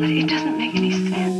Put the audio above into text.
But it doesn't make any sense.